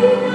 you.